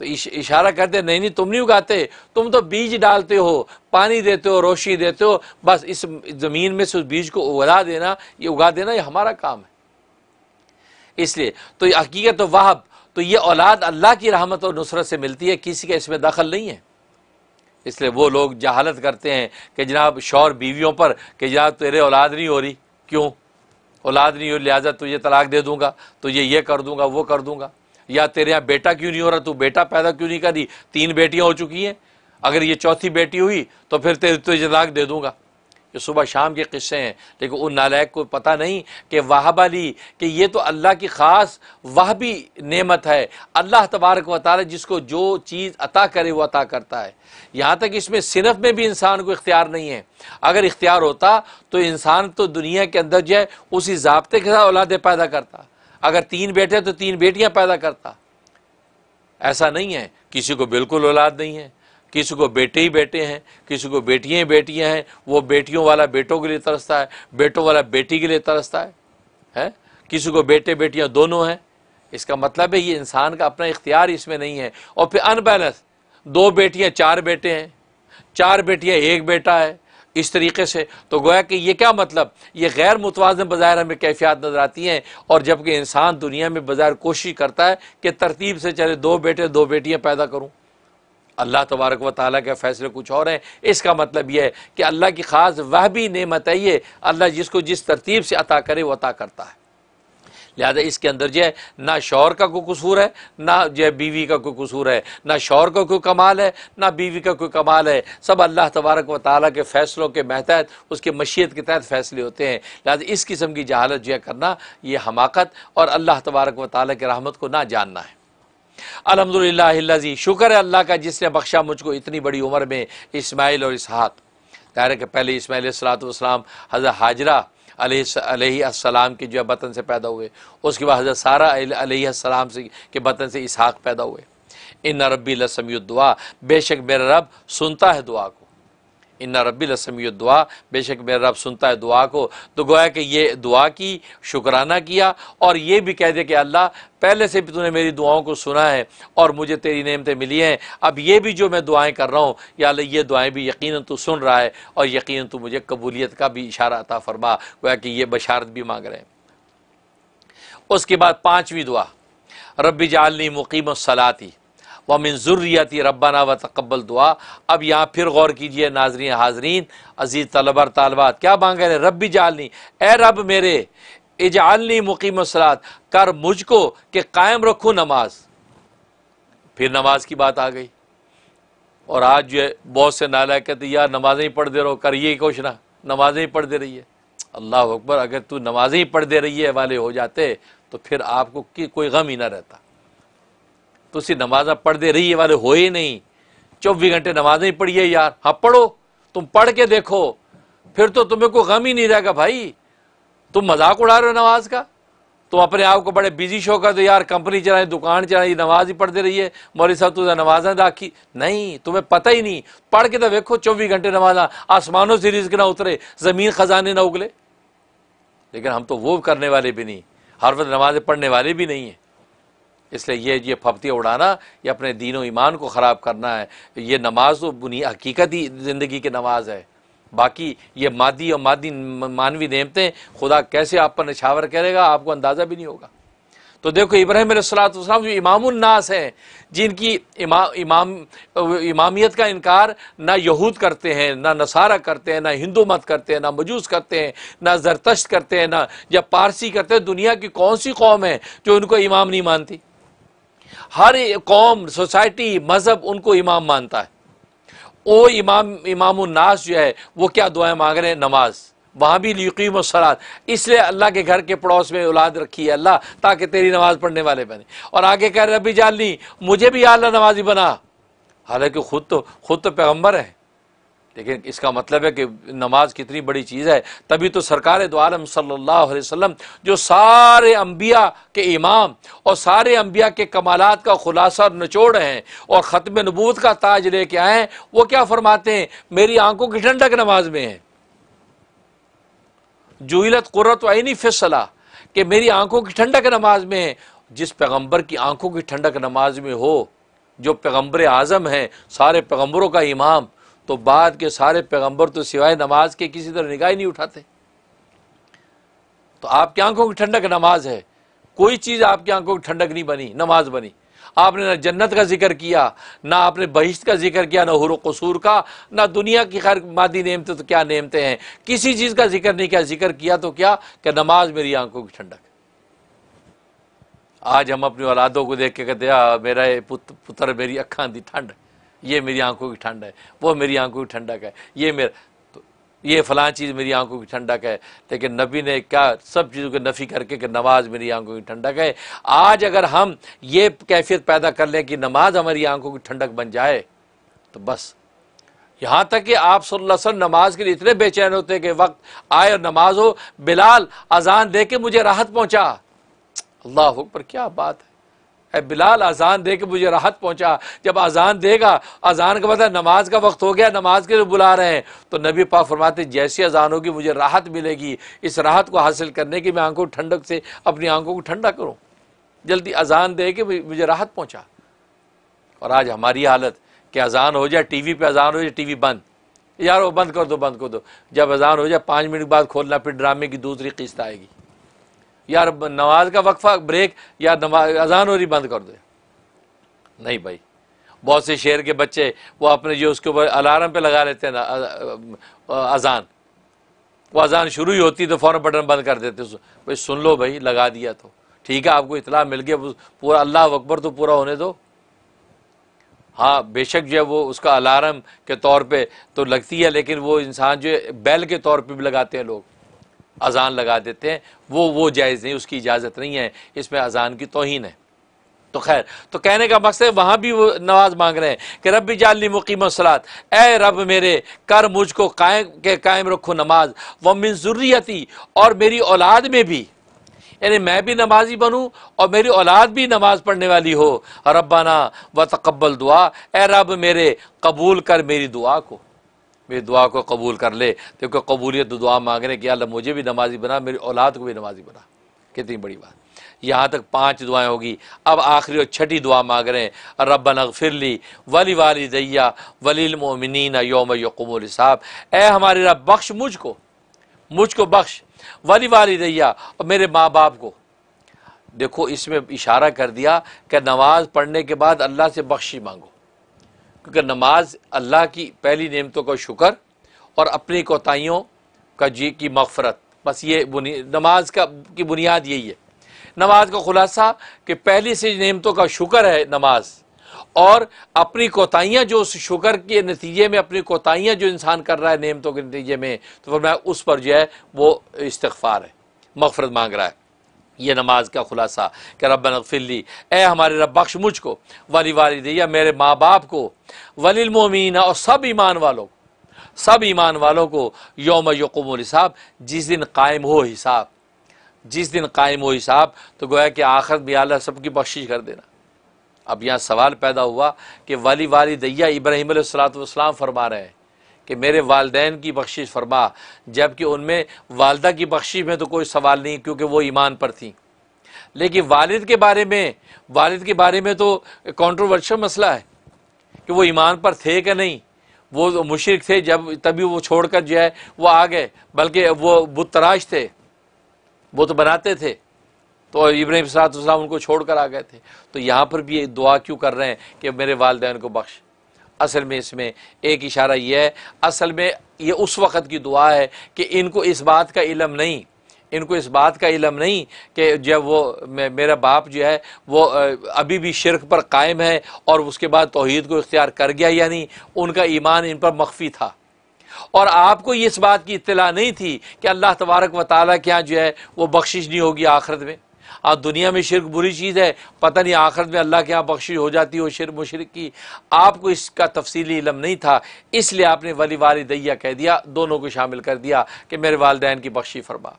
तो इश, इशारा करते नहीं नहीं तुम नहीं उगाते। तुम तो बीज डालते हो पानी देते हो रोशनी देते हो। बस इस ज़मीन में से उस बीज को उगा देना ये उगा देना ये हमारा काम है। इसलिए तो हकीकत तो वाहब तो ये औलाद अल्लाह की रहमत और नुसरत से मिलती है किसी का इसमें दखल नहीं है। इसलिए वो लोग जहालत करते हैं कि जनाब शौर बीवियों पर कि जनाब तेरे औलाद नहीं हो रही क्यों? औलाद नहीं हो लिहाजा तुझे तलाक दे दूँगा तुझे ये कर दूँगा वो कर दूँगा। या तेरे यहाँ बेटा क्यों नहीं हो रहा? तू बेटा पैदा क्यों नहीं करी? तीन बेटियाँ हो चुकी हैं। अगर ये चौथी बेटी हुई तो फिर तेरे तुझे तलाक दे दूँगा। ये सुबह शाम के किस्से हैं। लेकिन उन नालायक को पता नहीं कि वाहब अली कि ये तो अल्लाह की ख़ास वह भी नेमत है। अल्लाह तबारक वाली जिसको जो चीज़ अता करे, वो अता करता है। यहाँ तक इसमें सिनफ में भी इंसान को इख्तियार नहीं है। अगर इख्तियार होता तो इंसान तो दुनिया के अंदर जो है, उसी जबते के साथ औलादे पैदा करता। अगर तीन बेटे तो तीन बेटियाँ पैदा करता। ऐसा नहीं है, किसी को बिल्कुल औलाद नहीं है, किसी को बेटे ही बेटे हैं, किसी को बेटियाँ ही बेटियाँ हैं, वो बेटियों वाला बेटों के लिए तरसता है, बेटों वाला बेटी के लिए तरसता है है? किसी को बेटे बेटियाँ दोनों हैं। इसका मतलब है ये इंसान का अपना इख्तियार इसमें नहीं है। और फिर अनबैलेंस, दो बेटियाँ चार बेटे हैं, चार बेटियाँ एक बेटा है इस तरीके से। तो गोया कि यह क्या मतलब? ये गैर मुतवाजन बाज़ार हमें कैफियात नज़र आती हैं और जबकि इंसान दुनिया में बाज़ार कोशिश करता है कि तरतीब से चले, दो बेटे, दो बेटियाँ पैदा करूँ। अल्लाह तबारक व ताली के फ़ैसले कुछ और हैं। इसका मतलब यह है कि अल्लाह की ख़ास वह भी नेमत है ये। अल्लाह जिसको जिस तरतीब से अता करे, वो अता करता है। लिहाजा इसके अंदर जो है, ना शौर का कोई कसूर है, ना जो है बीवी का कोई कसूर है, ना शौर का कोई कमाल है, ना बीवी का कोई कमाल है। सब अल्लाह तबारक व ताली के फ़ैसलों के महतहत उसके मशीत के तहत फ़ैसले होते हैं। लिहाजा इस किस्म की जहालत जो है करना, ये हमाकत और अल्लाह तबारक व ताली के रहमत को ना जानना है। अलहमदिल्लाजी शुक्र है अल्लाह का जिसने बख्शा मुझको इतनी बड़ी उम्र में, इस्माइल और इसहाक। तार के पहले इसमाइल सलाम हज़रत हाजरा अलैहिस्सलाम के जो है बतन से पैदा हुए। उसके बाद हज़रत सारा अलैहिस्सलाम से के बतन से इसहाक पैदा हुए। इन रबी लसमी दुआ। बेशक मेरा रब सुनता है दुआ को। इन्ना रबी लसमी दुआ। बेशक मेरा रब सुनता है दुआ को। तो गोया कि ये दुआ की शुक्राना किया और ये भी कह दिया कि अल्लाह, पहले से भी तूने मेरी दुआओं को सुना है और मुझे तेरी नेमतें मिली हैं। अब ये भी जो मैं दुआएँ कर रहा हूँ, या अल्लाह, ये दुआएँ भी यकीन तू सुन रहा है और यकीन तू मुझे कबूलियत का भी इशारा अता फरमा। गोया कि ये बशारत भी मांग रहे हैं। उसके बाद पाँचवीं दुआ रबी जालनी मुकीम सलाती। व मिनजुर्रियती रब्बाना व तकबल दुआ अब यहाँ फिर गौर कीजिए नाजरीन हाजरीन अज़ीज़ तलबर तालबात क्या मांग रहे रब भी जालनी ए रब मेरे इजालनी मुकीम सलात कर मुझको कि कायम रखूँ नमाज़ फिर नमाज़ की बात आ गई और आज जो है बहुत से नालायक कहते यार नमाजें ही पढ़ दे रहो कर ये कुछ ना नमाजें ही पढ़ दे रही है अल्लाह अकबर अगर तू नमाजें ही पढ़ दे रही है वाले हो जाते तो फिर आपको कोई गम ही ना रहता तो उसी नमाजा पढ़ दे रही है वाले हो ही नहीं। चौबीस घंटे नमाजें ही पढ़िए यार। हाँ पढ़ो। तुम पढ़ के देखो। फिर तो तुम्हें कोई गम ही नहीं रहेगा भाई। तुम मज़ाक उड़ा रहे हो नमाज़ का। तुम अपने आप को बड़े बिज़ी शो कर दो, यार कंपनी चलाए, दुकान चलाई नमाज़ ही पढ़ते रहिए। मौली साहब, तुझे नमाजा दाखी। नहीं, तुम्हें पता ही नहीं। पढ़ के तो देखो, चौबीस घंटे नमाजा। आसमानों से रिज्क ना उतरे, ज़मीन खजाने ना उगले। लेकिन हम तो वो करने वाले भी नहीं। हर वक्त नमाजें पढ़ने वाले भी नहीं हैं। इसलिए ये ये फपतियाँ उड़ाना ये अपने दीनों ईमान को ख़राब करना है। ये नमाज़ तो बुनी हकीकत ही ज़िंदगी की नमाज़ है। बाकी ये मादी और मादी मानवी नेमतें खुदा कैसे आप पर निछावर करेगा आपको अंदाज़ा भी नहीं होगा। तो देखो इब्राहिम सलाम जो इमामुन्नास हैं जिनकी इमा, इमाम इमामियत का इनकार ना यहूद करते हैं ना नसारा करते हैं ना हिंदू मत करते हैं ना मजूस करते हैं ना जरतश्त करते हैं ना या पारसी करते हैं। दुनिया की कौन सी कौम है जो उनको इमाम नहीं मानती? हर कौम, सोसाइटी, मज़हब उनको इमाम मानता है। ओ इमाम इमाम नास जो है, वो क्या दुआएँ मांग रहे हैं? नमाज़। वहाँ भी यकीम सलात। इसलिए अल्लाह के घर के पड़ोस में औलाद रखी है अल्लाह, ताकि तेरी नमाज़ पढ़ने वाले बने। और आगे कह रहे रबी जालनी, मुझे भी अल्लाह नमाजी बना। हालाँकि खुद तो खुद तो पैगंबर है। लेकिन इसका मतलब है कि नमाज़ कितनी बड़ी चीज़ है। तभी तो सरकार दो आलम सल्लल्लाहु अलैहि वसल्लम, जो सारे अम्बिया के इमाम और सारे अम्बिया के कमालात का खुलासा और निचोड़ हैं और ख़त्म नबूत का ताज लेके आए वो क्या फरमाते हैं? मेरी आँखों की ठंडक नमाज़ में है। जुलत कुरत आइनी फिसला कि मेरी आँखों की ठंडक नमाज़ में है। जिस पैगंबर की आँखों की ठंडक नमाज़ में हो, जो पैगंबर आज़म हैं, सारे पैगम्बरों का इमाम तो बाद के सारे पैगंबर तो सिवाय नमाज़ के किसी तरह निगाह नहीं उठाते। तो आपकी आँखों की ठंडक नमाज़ है। कोई चीज़ आपकी आँखों की ठंडक नहीं बनी, नमाज़ बनी। आपने ना जन्नत का ज़िक्र किया, ना आपने बहिश्त का ज़िक्र किया, ना हुर कसूर का, ना दुनिया की खैर मादी नेमते तो क्या नेमते हैं। किसी चीज़ का ज़िक्र नहीं किया, ज़िक्र किया तो क्या कि नमाज़ मेरी आँखों की ठंडक। आज हम अपनी औलादों को देख के कहते मेरा पुत्र मेरी अखा दी ठंड। ये मेरी आँखों की ठंड है, वो मेरी आँखों की ठंडक है, ये मेरा तो ये फलां चीज़ मेरी आँखों की ठंडक है, लेकिन नबी ने क्या सब चीज़ों की नफ़ी करके कि नमाज़ मेरी आँखों की ठंडक है। आज अगर हम ये कैफियत पैदा कर लें कि नमाज़ हमारी आँखों की ठंडक बन जाए तो बस। यहाँ तक कि आप सल्लल्लाहु नमाज़ के लिए इतने बेचैन होते कि वक्त आए और नमाज़ हो, बिलाल अजान दे के मुझे राहत पहुँचा। अल्लाह पर क्या बात है। बिलाल, अजान दे के मुझे राहत पहुँचा। जब अजान देगा, अजान का मतलब नमाज़ का वक्त हो गया, नमाज़ के लिए बुला रहे हैं। तो नबी पा फरमाते जैसी अजान होगी, मुझे राहत मिलेगी। इस राहत को हासिल करने की मैं आँखों ठंडक से, अपनी आँखों को ठंडा करूँ। जल्दी अजान दे के मुझे राहत पहुँचा। और आज हमारी हालत, कि अजान हो जाए टी वी पर अजान हो जाए टी वी बंद। यार, वो बंद कर दो, बंद कर दो। जब अजान हो जाए, पाँच मिनट बाद खोलना, फिर ड्रामे की दूसरी किस्त आएगी। यार नमाज़ का वक्फा, ब्रेक, या अजान हो रही, बंद कर दे। नहीं भाई। बहुत से शेर के बच्चे, वो अपने जो उसके ऊपर अलार्म पे लगा लेते हैं ना अजान। वो अजान शुरू ही होती तो फ़ौरन बटन बंद कर देते भाई सुन लो भाई, लगा दिया तो। ठीक है, आपको इतला मिल गया पूरा अल्लाह अकबर तो पूरा होने दो। हाँ बेशक जो है वो उसका अलार्म के तौर पे तो लगती है, लेकिन वो इंसान जो है बैल के तौर पे भी लगाते हैं लोग। अजान लगा देते हैं। वो वो जायज़ नहीं, उसकी इजाज़त नहीं है। इसमें अजान की तोहन है। तो खैर तो कहने का मकसद वहाँ भी वो नमाज़ मांग रहे हैं कि रब जाली मुकीम सलात। ए रब मेरे, कर मुझको कायम, के कायम रखो नमाज़। व मिन ज़ुर्रियती, और मेरी औलाद में भी। यानी मैं भी नमाजी बनूँ, और मेरी औलाद भी नमाज़ पढ़ने वाली हो। रब्बाना, व तकबल दुआ। ए रब मेरे, कबूल कर मेरी दुआ को। मेरी दुआ को कबूल कर ले। क्योंकि कबूलियत दुआ मांगने की, अल्लाह मुझे भी नमाजी बना, मेरी औलाद को भी नमाजी बना। कितनी बड़ी बात। यहाँ तक पाँच दुआएँ होगी। अब आखिरी और छठी दुआ मांग रहे हैं। रब्बन फिरली वली वाली दैया वलील मोमिन योम यकुम साहब ए हमारे रब, बख्श मुझको। मुझको बख्श। वली वाली दैया और मेरे माँ बाप को। देखो, इसमें इशारा कर दिया कि नमाज़ पढ़ने के बाद अल्लाह से बख्शी मांगो। क्योंकि नमाज़ अल्लाह की पहली नियमतों का शुक्र और अपनी कोताहियों का जी, की मफ़रत बस ये नमाज़ का, की बुनियाद यही है। नमाज़ का खुलासा कि पहली से नियमतों का शुक्र है नमाज़ और अपनी कोताहियाँ जो उस शुक्र के नतीजे में, अपनी कोताहियाँ जो इंसान कर रहा है नियमतों के नतीजे में तो फिर मैं उस पर जो है वो इस्तफ़ार है मफ़रत मांग रहा है। ये नमाज़ का खुलासा कि रब नफ़िल्ली ए हमारे रब, बख्श मुझको, वाली वाली मेरे माँ बाप को वलीमोमीन और सब ईमान वालों को सब ईमान वालों को योम यकुम हिसाब जिस दिन कायम हो हिसाब, जिस दिन कायम हो हिसाब तो गोया कि आखिर भी आला सबकी बख्शिश कर देना। अब यहाँ सवाल पैदा हुआ कि वली वाली दैया इब्राहिम सलाम फरमा रहे हैं कि मेरे वालदेन की बख्शिश फरमा, जबकि उनमें वालदा की बख्शिश में तो कोई सवाल नहीं, क्योंकि वो ईमान पर थी। लेकिन वालिद के बारे में, वालिद के बारे में तो कंट्रोवर्शियल मसला है, कि वो ईमान पर थे कि नहीं। वो तो मुशरक थे, जब तभी वो छोड़कर जो है, वो आ गए, बल्कि वो बुत तराश थे, वो तो बनाते थे। तो इब्राहिम सलाम उनको छोड़कर आ गए थे। तो यहाँ पर भी दुआ क्यों कर रहे हैं कि मेरे वालदेन को बख्श। असल में इसमें एक इशारा यह है, असल में ये उस वक़्त की दुआ है कि इनको इस बात का इलम नहीं, इनको इस बात का इलम नहीं कि जब वो मेरा बाप जो है, वो अभी भी शिरक पर कायम है और उसके बाद तोहहीद को इख्तियार कर गया यानी उनका ईमान इन पर मख्फी था। और आपको इस बात की इतला नहीं थी कि अल्लाह तबारक व ताली के यहाँ जो है, वो बख्शिश नहीं होगी आखिरत में। आज दुनिया में शिरक बुरी चीज़ है, पता नहीं आखिरत में अल्लाह के यहाँ बख्शिश हो जाती हो शिर मुशरक की। आपको इसका तफसीली इलम नहीं था, इसलिए आपने वली वाली दैया कह दिया, दोनों को शामिल कर दिया कि मेरे वालदेन की बख्शी फरमा।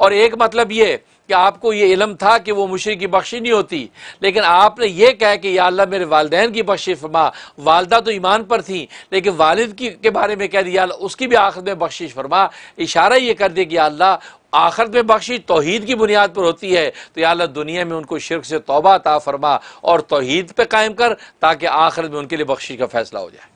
और एक मतलब ये कि आपको ये इलम था कि वो मुशरक की बख्शी नहीं होती, लेकिन आपने ये कहा कि या अल्लाह मेरे वालदेन की बख्शी फरमा। वालदा तो ईमान पर थी, लेकिन वालिद की, के बारे में कह दिया उसकी भी आखिर में बख्शिश फरमा। इशारा ये कर दे कि अल्लाह आखिर में बख्शी तोहहीद की बुनियाद पर होती है तो या अल्लाह दुनिया में उनको शिरक से तोबा ता फरमा और तोहहीद पर कायम कर, ताकि आखिर में उनके लिए बख्शी का फैसला हो जाए।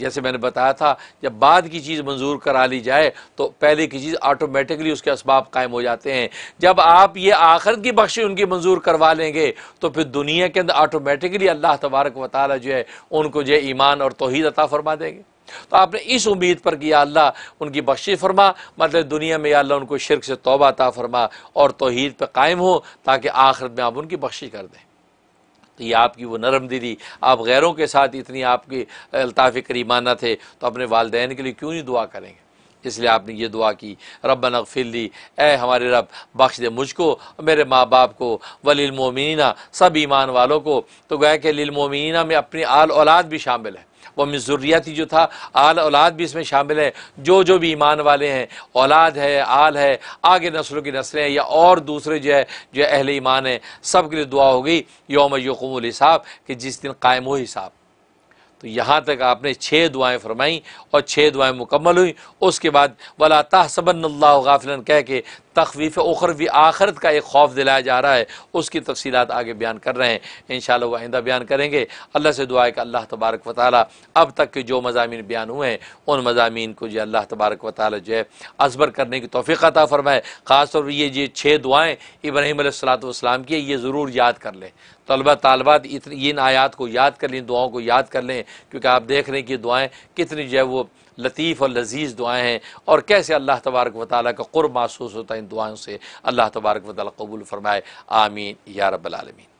जैसे मैंने बताया था, जब बाद की चीज़ मंजूर करा ली जाए तो पहले की चीज़ ऑटोमेटिकली उसके इसबाब कायम हो जाते हैं। जब आप ये आखिर की बख्शी उनकी मंजूर करवा लेंगे तो फिर दुनिया के अंदर ऑटोमेटिकली अल्लाह तबारक वाली जो है, उनको जो ईमान और तोहहीद अता फरमा देंगे। तो आपने इस उम्मीद पर किया, अल्लाह उनकी बख्शी फरमा मतलब दुनिया में अल्लाह उनको शिरक से तोबा ता फरमा और तोहहीद पर कायम हो, ताकि आखिरत में आप उनकी बख्शी कर दें। ये आपकी वो नरम दीदी। आप गैरों के साथ इतनी आपकी अल्ताफ़ करीमाना थे तो अपने वालदेन के लिए क्यों नहीं दुआ करेंगे? इसलिए आपने ये दुआ की रब नगफिली ए हमारे रब, बख्श दे मुझको, मेरे माँ बाप को वलिलमोमिना सब ईमान वालों को। तो गए कि लिलमोमिना में अपनी आल औलाद भी शामिल है। वह मिजुर्रियाती जो था, आल औलाद भी इसमें शामिल है। जो जो भी ईमान वाले हैं, औलाद है, आल है, आगे नस्लों की नस्लें हैं या और दूसरे जो है, जो अहल ईमान है, सब के लिए दुआ हो गई योम यकूम हिसाब, कि जिस दिन कायम हो हिसाब। तो यहाँ तक आपने छः दुआएँ फरमाईं और छः दुआएँ मुकम्मल हुई। उसके बाद, वला तहसबन गाफिलन कह के तखवीफ़ उखरवी आखरत का एक खौफ दिलाया जा रहा है। उसकी तफसीत आगे बयान कर रहे हैं। इन वह आइंदा बयान करेंगे। अल्लाह से दुआ कि अल्लाह तबारक व ताली अब तक के जो मजामी बयान हुए हैं, उन मजामी को जो अल्लाह तबारक व जो है असबर करने की तोफ़ी अता फ़रमाए। ख़ासतौर पर ये जो छः दुआएँ इब्राहिम सलाम की ये ज़रूर याद कर लें। तलबा, तालबात इन आयात को याद कर लें दुआओं को याद कर लें, क्योंकि आप देख रहे हैं कि दुआएँ कितनी जो है वो लतीफ़ और लजीज़ दुआएँ हैं। और कैसे अल्लाह तबारक व ताली का क़ुर महसूस होता है इन दुआओं से? अल्लाह तबारक वाली कबूल फ़रमाए। आमीन या रबालमीन